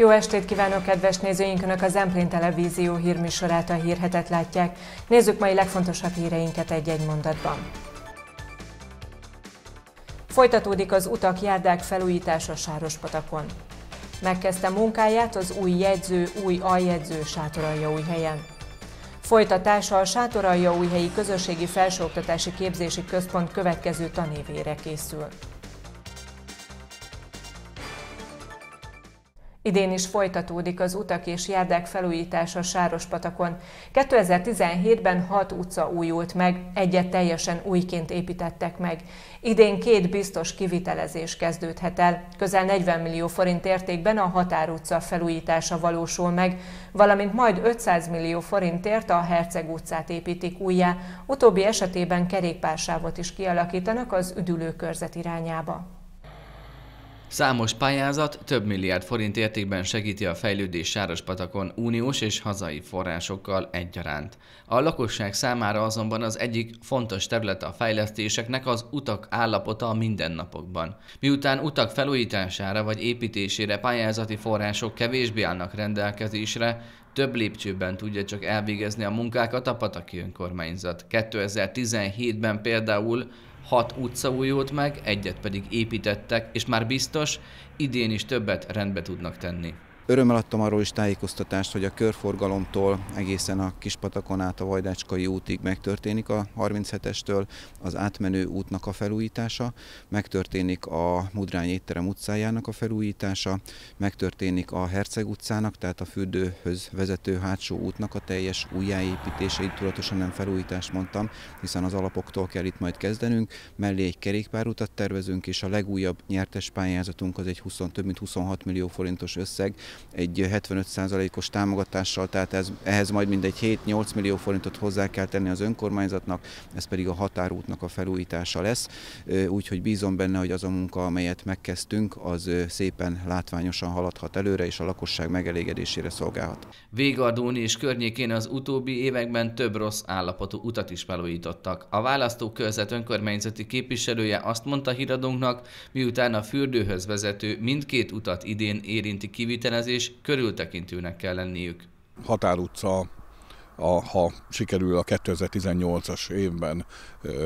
Jó estét kívánok, kedves nézőink! Önök a Zemplén Televízió hírműsorát, a hírhetet látják. Nézzük mai legfontosabb híreinket egy-egy mondatban. Folytatódik az utak járdák felújítása Sárospatakon. Megkezdte munkáját az új jegyző, új aljegyző új helyen. Folytatása a Sátoraljaújhelyi Közösségi Felsőoktatási Képzési Központ következő tanévére készül. Idén is folytatódik az utak és járdák felújítása Sárospatakon. 2017-ben hat utca újult meg, egyet teljesen újként építettek meg. Idén két biztos kivitelezés kezdődhet el. Közel 40 millió forint értékben a Határ utca felújítása valósul meg, valamint majd 500 millió forintért a Herceg utcát építik újjá. Utóbbi esetében kerékpársávot is kialakítanak az üdülőkörzet irányába. Számos pályázat több milliárd forint értékben segíti a fejlődés Sárospatakon uniós és hazai forrásokkal egyaránt. A lakosság számára azonban az egyik fontos terület a fejlesztéseknek az utak állapota a mindennapokban. Miután utak felújítására vagy építésére pályázati források kevésbé állnak rendelkezésre, több lépcsőben tudja csak elvégezni a munkákat a Pataki önkormányzat. 2017-ben például hat utca újult meg, egyet pedig építettek, és már biztos, idén is többet rendbe tudnak tenni. Örömmel adtam arról is tájékoztatást, hogy a körforgalomtól egészen a Kispatakon át a Vajdácskai útig megtörténik a 37-estől az átmenő útnak a felújítása, megtörténik a Mudrány étterem utcájának a felújítása, megtörténik a Herceg utcának, tehát a fürdőhöz vezető hátsó útnak a teljes újjáépítése, így tudatosan nem felújítás mondtam, hiszen az alapoktól kell itt majd kezdenünk, mellé egy kerékpárutat tervezünk, és a legújabb nyertes pályázatunk az egy 20, több mint 26 millió forintos összeg, egy 75%-os támogatással, tehát ez, ehhez majd mindegy 7-8 millió forintot hozzá kell tenni az önkormányzatnak, ez pedig a határútnak a felújítása lesz, úgyhogy bízom benne, hogy az a munka, amelyet megkezdtünk, az szépen látványosan haladhat előre, és a lakosság megelégedésére szolgálhat. Végardón és környékén az utóbbi években több rossz állapotú utat is felújítottak. A választókörzet önkormányzati képviselője azt mondta híradónknak, miután a fürdőhöz vezető mindkét utat idén érinti kivitelezés, és körültekintőnek kell lenniük. Határ utca a, ha sikerül a 2018-as évben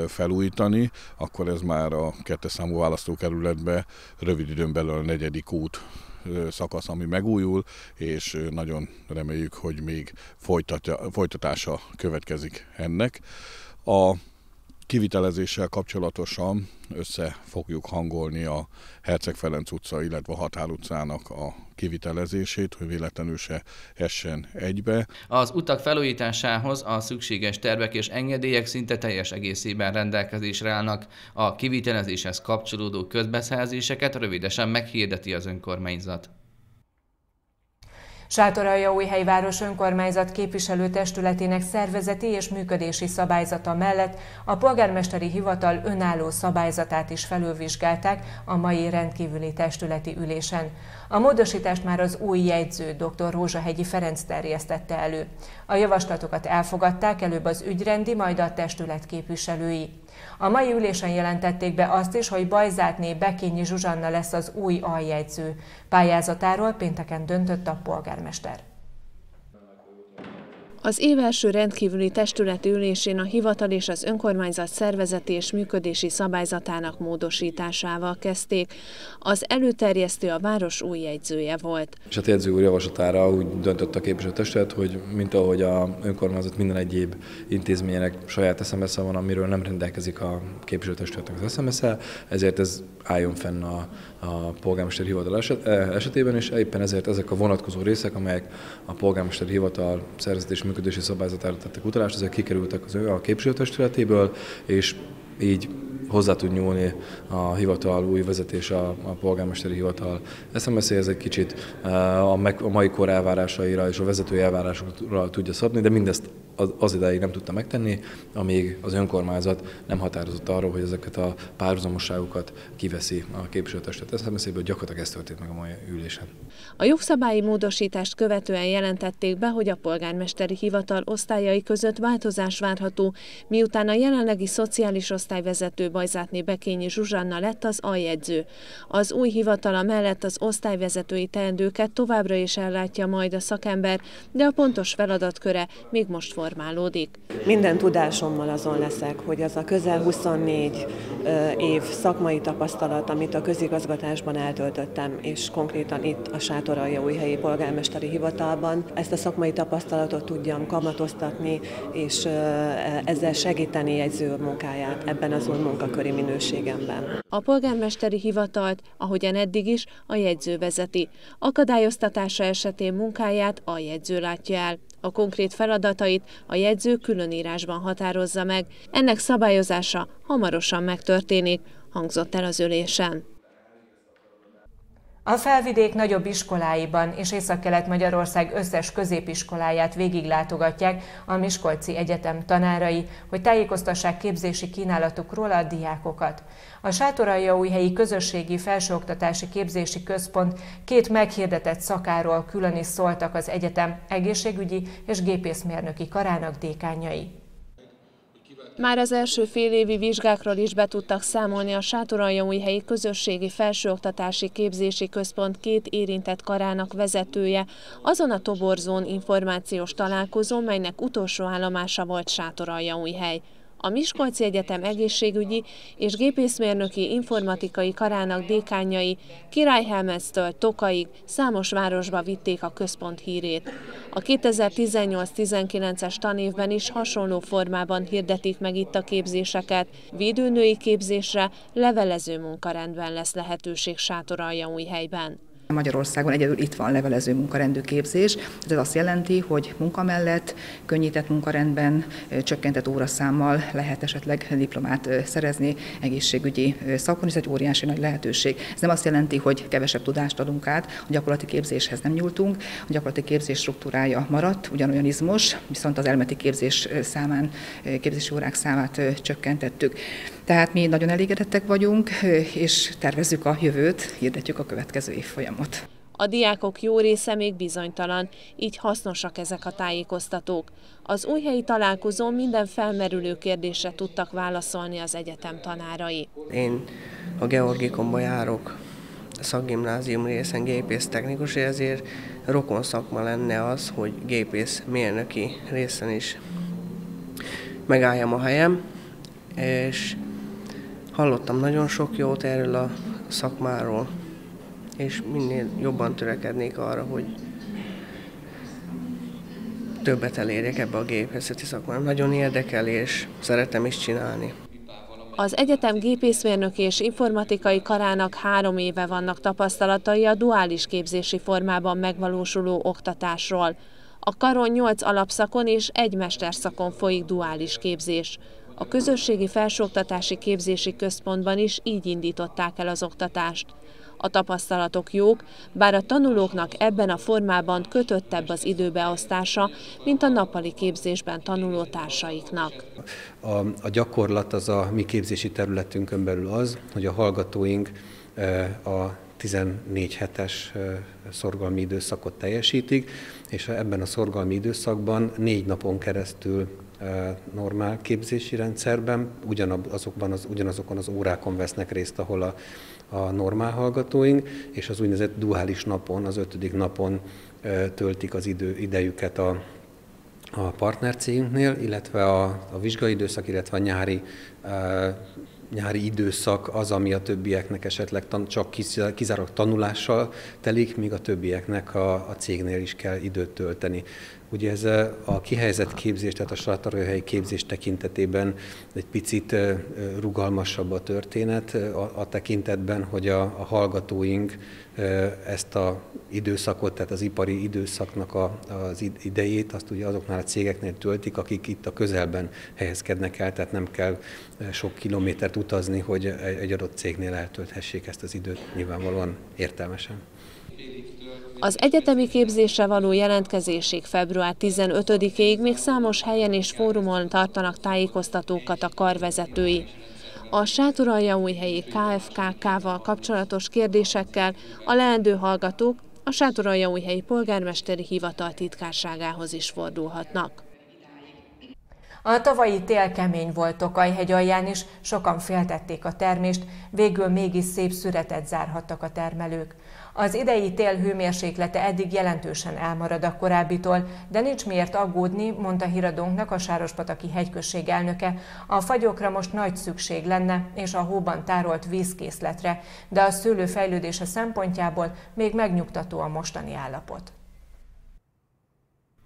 felújítani, akkor ez már a kettes számú választókerületbe rövid időn belül a negyedik út szakasz, ami megújul, és nagyon reméljük, hogy még folytatja, folytatása következik ennek. A kivitelezéssel kapcsolatosan össze fogjuk hangolni a Herceg Ferenc utca, illetve a Határ utcának a kivitelezését, hogy véletlenül se essen egybe. Az utak felújításához a szükséges tervek és engedélyek szinte teljes egészében rendelkezésre állnak. A kivitelezéshez kapcsolódó közbeszerzéseket rövidesen meghirdeti az önkormányzat. Sátoraljaújhely város önkormányzat képviselőtestületének szervezeti és működési szabályzata mellett a polgármesteri hivatal önálló szabályzatát is felülvizsgálták a mai rendkívüli testületi ülésen. A módosítást már az új jegyző dr. Rózsahegyi Ferenc terjesztette elő. A javaslatokat elfogadták előbb az ügyrendi, majd a testület képviselői. A mai ülésen jelentették be azt is, hogy Bajzátné Bekényi Zsuzsanna lesz az új aljegyző. Pályázatáról pénteken döntött a polgármester. Az év első rendkívüli testületi ülésén a hivatal és az önkormányzat szervezeti és működési szabályzatának módosításával kezdték. Az előterjesztő a város új jegyzője volt. És a jegyző úr javaslatára úgy döntött a képviselőtestület, hogy mint ahogy a önkormányzat minden egyéb intézménynek saját sms van, amiről nem rendelkezik a képviselőtestületnek az sms -e, ezért ez álljon fenn a, a polgármesteri hivatal eset, esetében, és éppen ezért ezek a vonatkozó részek, amelyek a polgármesteri hivatal szerződés működési szabályzatára tettek utalást, ezek kikerültek az, a képviselőtestületéből, és így hozzá tud nyúlni a hivatal új vezetés, a, a polgármesteri hivatal. Sms ez egy kicsit a, meg, a mai kor elvárásaira és a vezetői elvárásokra tudja szabni, de mindezt az, az ideig nem tudta megtenni, amíg az önkormányzat nem határozott arról, hogy ezeket a párhuzamosságokat kiveszi a képviselőtestet. Ez szemeszéből gyakorlatilag ez történt meg a mai ülésen. A jogszabályi módosítást követően jelentették be, hogy a polgármesteri hivatal osztályai között változás várható, miután a jelenlegi szociális osztályvezető Bajzátné Bekényi Zsuzsanna lett az aljegyző. Az új hivatala mellett az osztályvezetői teendőket továbbra is ellátja majd a szakember, de a pontos feladatköre még most formálódik. Minden tudásommal azon leszek, hogy az a közel 24 év szakmai tapasztalat, amit a közigazgatásban eltöltöttem, és konkrétan itt a Sátoraljaújhelyi Polgármesteri Hivatalban, ezt a szakmai tapasztalatot tudjam kamatoztatni, és ezzel segíteni jegyző munkáját ebben az új munkaköri minőségemben. A polgármesteri hivatalt, ahogyan eddig is, a jegyző vezeti. Akadályoztatása esetén munkáját a jegyző látja el. A konkrét feladatait a jegyző különírásban határozza meg. Ennek szabályozása hamarosan megtörténik, hangzott el az ülésen. A felvidék nagyobb iskoláiban és Észak-Kelet-Magyarország összes középiskoláját végiglátogatják a Miskolci Egyetem tanárai, hogy tájékoztassák képzési kínálatukról a diákokat. A Sátoraljaújhelyi Közösségi Felsőoktatási Képzési Központ két meghirdetett szakáról külön is szóltak az egyetem egészségügyi és gépészmérnöki karának dékányai. Már az első félévi vizsgákról is be tudtak számolni a Sátoraljaújhelyi Közösségi Felsőoktatási Képzési Központ két érintett karának vezetője, azon a Toborzón információs találkozón, melynek utolsó állomása volt Sátoraljaújhely a Miskolci Egyetem egészségügyi és gépészmérnöki informatikai karának dékányai Királyhelmeztől Tokaig számos városba vitték a központ hírét. A 2018-19-es tanévben is hasonló formában hirdetik meg itt a képzéseket. Védőnői képzésre levelező munkarendben lesz lehetőség sátoralja új helyben. Magyarországon egyedül itt van levelező munkarendű képzés. Ez azt jelenti, hogy munka mellett könnyített munkarendben, csökkentett óraszámmal lehet esetleg diplomát szerezni egészségügyi szakon, ez egy óriási nagy lehetőség. Ez nem azt jelenti, hogy kevesebb tudást adunk át, a gyakorlati képzéshez nem nyúltunk, a gyakorlati képzés struktúrája maradt, ugyanolyan izmos, viszont az elméleti képzés számán, képzési órák számát csökkentettük. Tehát mi nagyon elégedettek vagyunk, és tervezzük a jövőt, hirdetjük a következő évfolyamot. A diákok jó része még bizonytalan, így hasznosak ezek a tájékoztatók. Az újhelyi találkozón minden felmerülő kérdésre tudtak válaszolni az egyetem tanárai. Én a Georgikomba járok, szakgimnázium részen gépész technikus, ezért rokon szakma lenne az, hogy gépész mérnöki részen is megálljam a helyem, és Hallottam nagyon sok jót erről a szakmáról, és minél jobban törekednék arra, hogy többet elérjek ebbe a gépészeti szakmán. Nagyon érdekel, és szeretem is csinálni. Az egyetem gépészmérnök és informatikai karának három éve vannak tapasztalatai a duális képzési formában megvalósuló oktatásról. A karon nyolc alapszakon és egy mesterszakon folyik duális képzés. A közösségi felsőoktatási képzési központban is így indították el az oktatást. A tapasztalatok jók, bár a tanulóknak ebben a formában kötöttebb az időbeosztása, mint a nappali képzésben tanuló társaiknak. A, a gyakorlat az a mi képzési területünkön belül az, hogy a hallgatóink e, a 14 hetes e, szorgalmi időszakot teljesítik, és ebben a szorgalmi időszakban négy napon keresztül normál képzési rendszerben, ugyanazokban az, ugyanazokon az órákon vesznek részt, ahol a, a normál hallgatóink, és az úgynevezett duális napon, az ötödik napon töltik az idő, idejüket a, a partnercégünknél, illetve a, a vizsgai időszak, illetve a nyári nyári időszak az, ami a többieknek esetleg tan- csak kizárólag tanulással telik, míg a többieknek a, a cégnél is kell időt tölteni. Ugye ez a kihelyezett képzés, tehát a sartarőhelyi képzés tekintetében egy picit rugalmasabb a történet a, a tekintetben, hogy a, a hallgatóink ezt a időszakot, tehát az ipari időszaknak a, az idejét, azt ugye azoknál a cégeknél töltik, akik itt a közelben helyezkednek el, tehát nem kell sok kilométert utazni, hogy egy adott cégnél eltölthessék ezt az időt nyilvánvalóan értelmesen. Az egyetemi képzésre való jelentkezésig február 15-ig még számos helyen és fórumon tartanak tájékoztatókat a karvezetői. A Sátoraljaújhelyi KFKK-val kapcsolatos kérdésekkel a leendő hallgatók a Sátoraljaújhelyi Polgármesteri Hivatal titkárságához is fordulhatnak. A tavalyi tél kemény volt Tokajhegy alján is, sokan féltették a termést, végül mégis szép szüretet zárhattak a termelők. Az idei tél hőmérséklete eddig jelentősen elmarad a korábbitól, de nincs miért aggódni, mondta híradónknak a Sárospataki hegyközség elnöke. A fagyokra most nagy szükség lenne, és a hóban tárolt vízkészletre, de a szőlő fejlődése szempontjából még megnyugtató a mostani állapot.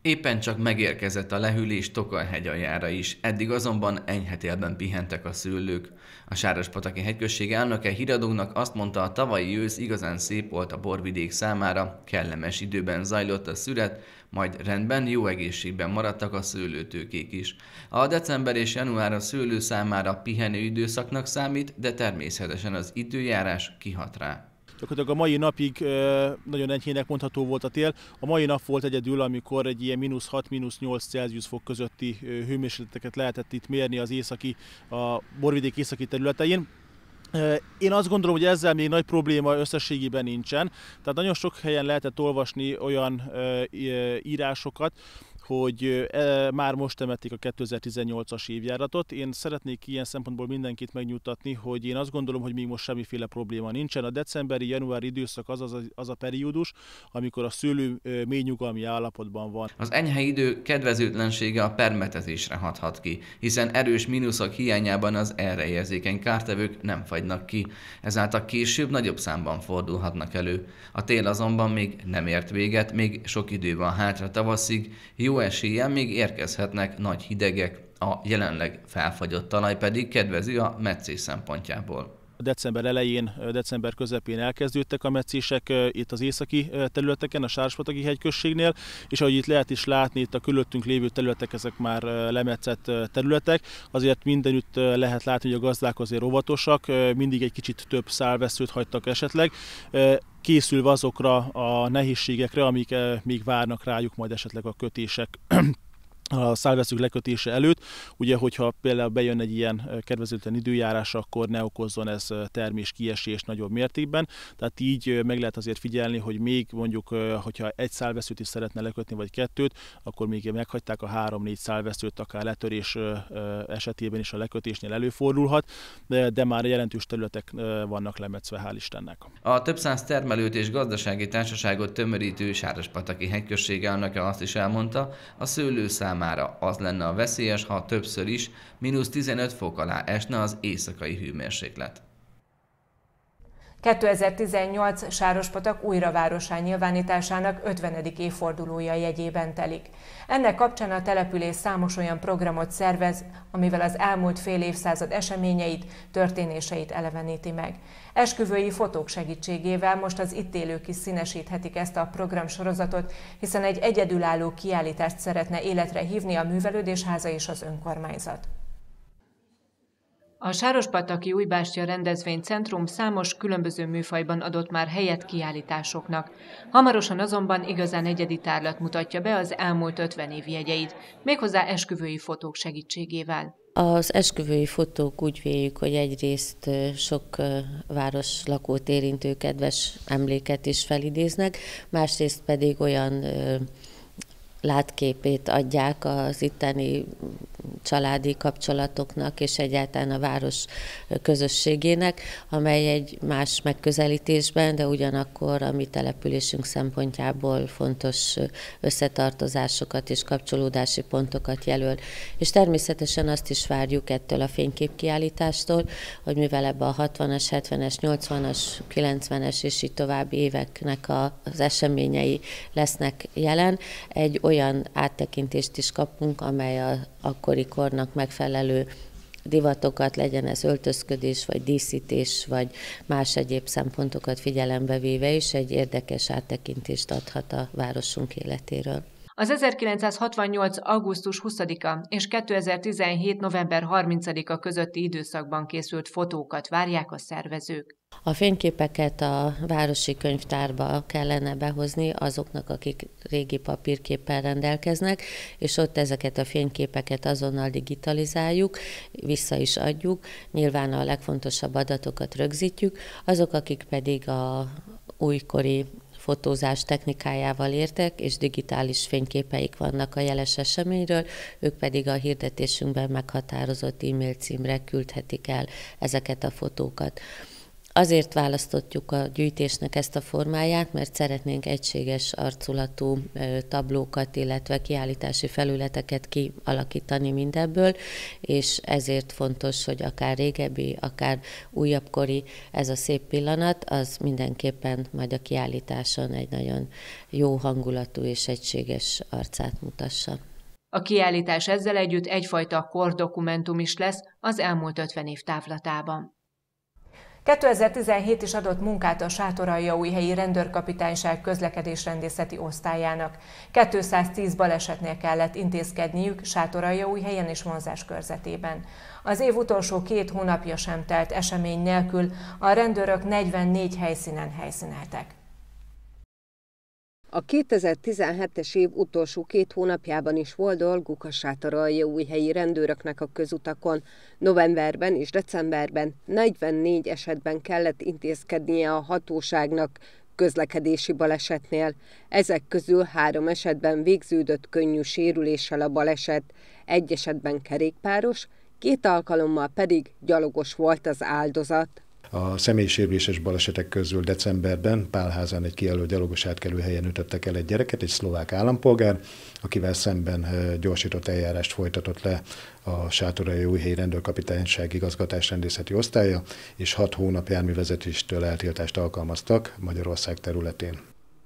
Éppen csak megérkezett a lehűlés Tokaj aljára is, eddig azonban enyhetélben pihentek a szőlők. A Sárospataki hegyközség elnöke híradónak azt mondta, a tavalyi ősz igazán szép volt a borvidék számára, kellemes időben zajlott a szület, majd rendben, jó egészségben maradtak a szőlőtőkék is. A december és január a szőlő számára pihenő időszaknak számít, de természetesen az időjárás kihat rá gyakorlatilag a mai napig nagyon enyhének mondható volt a tél. A mai nap volt egyedül, amikor egy ilyen mínusz 6, mínusz 8 Celsius fok közötti hőmérsékleteket lehetett itt mérni az északi, a borvidék északi területein. Én azt gondolom, hogy ezzel még nagy probléma összességében nincsen. Tehát nagyon sok helyen lehetett olvasni olyan írásokat, hogy e, már most temették a 2018-as évjáratot. Én szeretnék ilyen szempontból mindenkit megnyugtatni, hogy én azt gondolom, hogy még most semmiféle probléma nincsen. A decemberi, januári időszak az, az, a, az a periódus, amikor a szőlő mély nyugalmi állapotban van. Az enyhe idő kedvezőtlensége a permetezésre hathat ki, hiszen erős mínuszok hiányában az erre érzékeny kártevők nem fagynak ki, ezáltal később nagyobb számban fordulhatnak elő. A tél azonban még nem ért véget, még sok idő van hátra tavaszig, jó eséllyel még érkezhetnek nagy hidegek, a jelenleg felfagyott talaj pedig kedvező a meccés szempontjából. December elején, december közepén elkezdődtek a meccések itt az északi területeken, a Sárspatagi hegyközségnél, és ahogy itt lehet is látni, itt a körülöttünk lévő területek, ezek már lemetszett területek, azért mindenütt lehet látni, hogy a gazdák azért óvatosak, mindig egy kicsit több szálveszőt hagytak esetleg, készülve azokra a nehézségekre, amik még várnak rájuk majd esetleg a kötések a szálveszők lekötése előtt, ugye, hogyha például bejön egy ilyen kedvezőtlen időjárás, akkor ne okozzon ez termés kiesés nagyobb mértékben. Tehát így meg lehet azért figyelni, hogy még mondjuk, hogyha egy szálveszőt is szeretne lekötni, vagy kettőt, akkor még meghagyták a három-négy szálveszőt, akár letörés esetében is a lekötésnél előfordulhat, de, már jelentős területek vannak lemetszve, hál' Istennek. A több száz termelőt és gazdasági társaságot tömörítő Sárospataki hegyközség elnöke azt is elmondta, a szőlőszám számára az lenne a veszélyes, ha többször is mínusz 15 fok alá esne az éjszakai hőmérséklet. 2018 Sárospatak újravárosá nyilvánításának 50. évfordulója jegyében telik. Ennek kapcsán a település számos olyan programot szervez, amivel az elmúlt fél évszázad eseményeit, történéseit eleveníti meg. Esküvői fotók segítségével most az itt élők is színesíthetik ezt a programsorozatot, hiszen egy egyedülálló kiállítást szeretne életre hívni a Művelődésháza és az önkormányzat. A Sárospataki Újbástya rendezvénycentrum számos különböző műfajban adott már helyet kiállításoknak. Hamarosan azonban igazán egyedi tárlat mutatja be az elmúlt 50 év jegyeit, méghozzá esküvői fotók segítségével. Az esküvői fotók úgy véljük, hogy egyrészt sok város lakót érintő kedves emléket is felidéznek, másrészt pedig olyan látképét adják az itteni családi kapcsolatoknak és egyáltalán a város közösségének, amely egy más megközelítésben, de ugyanakkor a mi településünk szempontjából fontos összetartozásokat és kapcsolódási pontokat jelöl. És természetesen azt is várjuk ettől a fényképkiállítástól, hogy mivel ebbe a 60-as, 70-es, 80-as, 90-es és így további éveknek az eseményei lesznek jelen, egy olyan áttekintést is kapunk, amely a, akkori kornak megfelelő divatokat, legyen ez öltözködés, vagy díszítés, vagy más egyéb szempontokat figyelembe véve is egy érdekes áttekintést adhat a városunk életéről. Az 1968. augusztus 20-a és 2017. november 30-a közötti időszakban készült fotókat várják a szervezők. A fényképeket a városi könyvtárba kellene behozni azoknak, akik régi papírképpel rendelkeznek, és ott ezeket a fényképeket azonnal digitalizáljuk, vissza is adjuk, nyilván a legfontosabb adatokat rögzítjük, azok, akik pedig a újkori fotózás technikájával értek, és digitális fényképeik vannak a jeles eseményről, ők pedig a hirdetésünkben meghatározott e-mail címre küldhetik el ezeket a fotókat. Azért választottuk a gyűjtésnek ezt a formáját, mert szeretnénk egységes arculatú tablókat, illetve kiállítási felületeket kialakítani mindebből, és ezért fontos, hogy akár régebbi, akár újabbkori ez a szép pillanat, az mindenképpen majd a kiállításon egy nagyon jó hangulatú és egységes arcát mutassa. A kiállítás ezzel együtt egyfajta kordokumentum is lesz az elmúlt 50 év távlatában. 2017 is adott munkát a Sátoraljaújhelyi Rendőrkapitányság közlekedésrendészeti osztályának. 210 balesetnél kellett intézkedniük Sátoraljaújhelyen és vonzás körzetében. Az év utolsó két hónapja sem telt esemény nélkül, a rendőrök 44 helyszínen helyszíneltek. A 2017-es év utolsó két hónapjában is volt dolguk a helyi rendőröknek a közutakon. Novemberben és decemberben 44 esetben kellett intézkednie a hatóságnak közlekedési balesetnél. Ezek közül három esetben végződött könnyű sérüléssel a baleset, egy esetben kerékpáros, két alkalommal pedig gyalogos volt az áldozat. A személyisérüléses balesetek közül decemberben Pálházán egy kijelölt gyalogos átkelő helyen ütöttek el egy gyereket, egy szlovák állampolgár, akivel szemben gyorsított eljárást folytatott le a Sátorai Újhelyi Rendőrkapitányság igazgatásrendészeti osztálya, és hat hónap járművezetéstől eltiltást alkalmaztak Magyarország területén.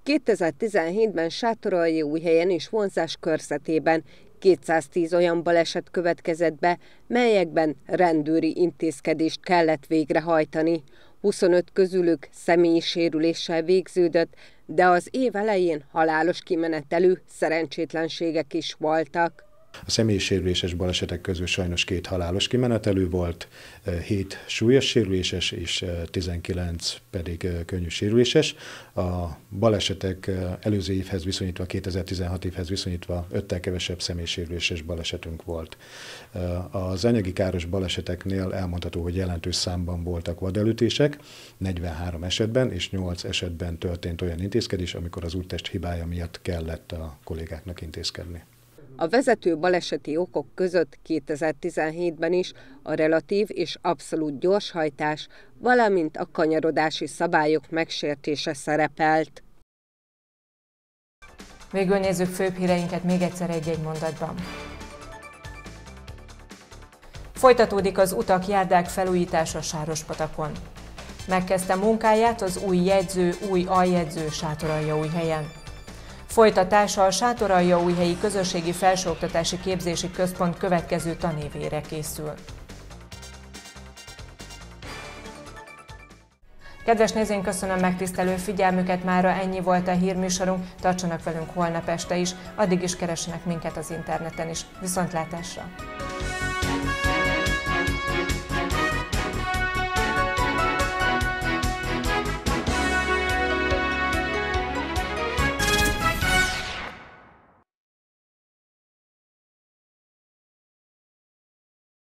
2017-ben Sátorai újhelyen és vonzás körzetében 210 olyan baleset következett be, melyekben rendőri intézkedést kellett végrehajtani. 25 közülük személyi sérüléssel végződött, de az év elején halálos kimenetelű szerencsétlenségek is voltak. A személyi sérüléses balesetek közül sajnos két halálos kimenetelő volt, 7 eh, súlyos sérüléses és 19 eh, pedig eh, könnyű sérüléses. A balesetek előző évhez viszonyítva, 2016 évhez viszonyítva 5 kevesebb személyi sérüléses balesetünk volt. Az anyagi káros baleseteknél elmondható, hogy jelentős számban voltak vadelütések, 43 esetben és 8 esetben történt olyan intézkedés, amikor az úttest hibája miatt kellett a kollégáknak intézkedni. A vezető baleseti okok között 2017-ben is a relatív és abszolút gyorshajtás, valamint a kanyarodási szabályok megsértése szerepelt. Végül nézzük főbb híreinket még egyszer egy-egy mondatban. Folytatódik az utak járdák felújítása Sárospatakon. Megkezdte munkáját az új jegyző, új aljegyző sátoralja új helyen. Folytatása a újhelyi Közösségi Felsőoktatási Képzési Központ következő tanévére készül. Kedves nézőink, köszönöm megtisztelő figyelmüket, mára ennyi volt a hírműsorunk, tartsanak velünk holnap este is, addig is keressenek minket az interneten is. Viszontlátásra!